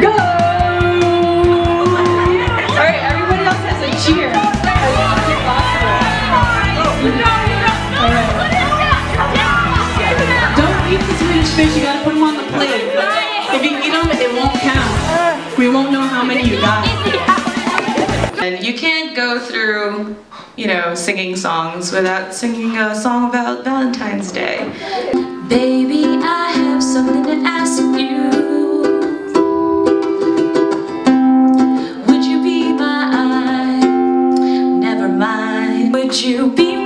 Go! Alright, everybody else has a cheer. Don't eat the Swedish fish, you gotta put them on the plate. If you eat them, it won't count. We won't know how many you got. And you can't go through, you know, singing songs without singing a song about Valentine's Day. Baby, I Would you be